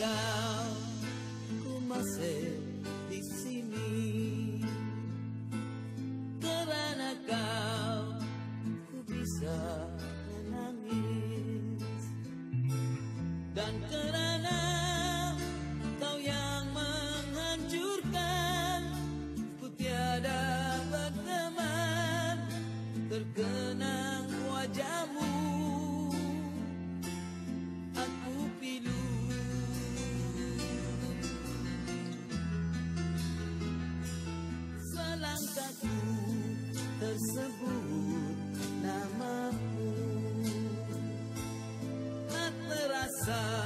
kau ku masih di sini. Karena kau ku bisa menangis. Dan karena Selangkahku tersebut namamu. Tak terasa